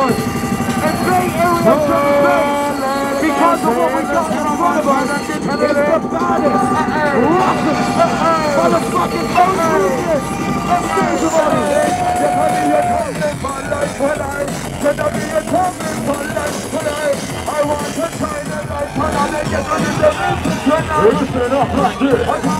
And Bay Area Jungle Bay, because of what we got in front of us, is the baddest, roughest, motherfucking most ruthless of ceremonies. I want to turn the on and get on the Listen up like this. I can't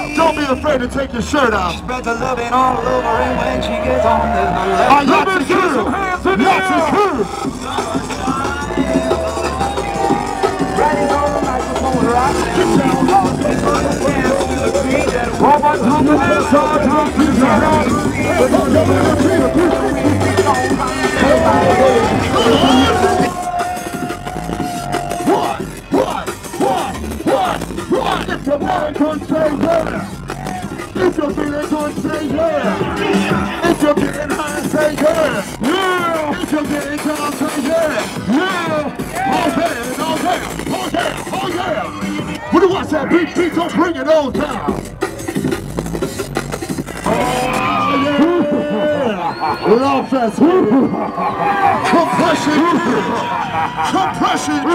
Don't be afraid to take your shirt off. Spread the loving all over and when she gets on there's no love. I got to hear. Lots of hear. Yeah. If you're feeling good, say yeah. If you're getting high, say yeah. Yeah. If you're getting down, say yeah. Yeah. Oh yeah, oh yeah, oh yeah, oh yeah. What do I say? Beat, beat, don't bring it all down. Oh. Love fest. Compression. Compression.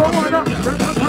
People wanna